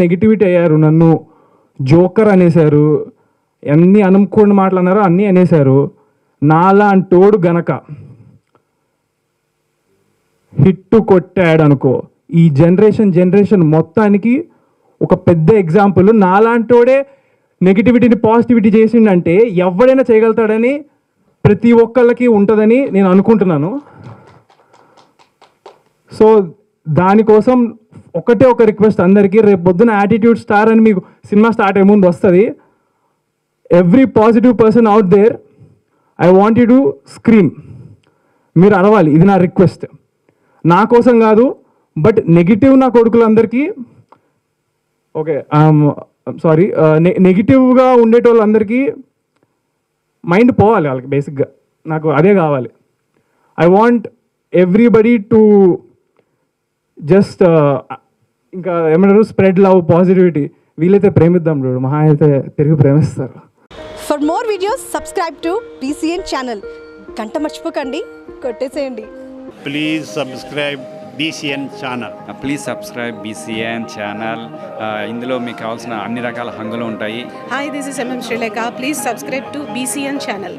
Negativity అయ్యారు నన్ను joker అనేశారు అన్ని అనుకోని మాటలు అన్నారు అన్నీ అనేశారు. నాలాంటోడు గనక హిట్టు కొట్టాడు అనుకో ఈ జనరేషన్ జనరేషన్ మొత్తానికి ఒక పెద్ద ఎగ్జాంపుల్. నాలాంటోడే నెగిటివిటీని పాజిటివిటీ చేసిండంటే ఎవడైనా చేయగలుగుతాడని ప్రతి ఒక్కళ్ళకి ఉంటుందని నేను అనుకుంటున్నాను. సో దానికోసం ఒకటే ఒక రిక్వెస్ట్ అందరికీ రేపు పొద్దున యాటిట్యూడ్ స్టార్ అని మీకు సినిమా స్టార్ట్ అయ్యే ముందు వస్తుంది. Every positive person out there I want you to scream మీరు అరవాలి ఇది నా రిక్వెస్ట్ నా కోసం కాదు బట్ నెగిటివ్ నా కొడుకులందరికీ ఓకే సారీ నెగిటివ్గా ఉండేటోళ్ళందరికీ మైండ్ పోవాలి వాళ్ళకి బేసిక్గా నాకు అదే కావాలి. I want everybody to just ఇంకా ఏమంటారు స్ప్రెడ్ లవ్ పాజిటివిటీ వీలైతే ప్రేమిద్దాం చూడు మహా అయితే తిరిగి ప్రేమిస్తారు. For more videos subscribe to BCN channel గంట మర్చిపోకండి కొట్టేసేయండి. Please subscribe BCN channel please subscribe BCN channel ఇందులో మీకు కావాల్సిన అన్ని రకాల హంగులు ఉంటాయి. Hi, this is MM Sri Lanka. Please subscribe to BCN channel.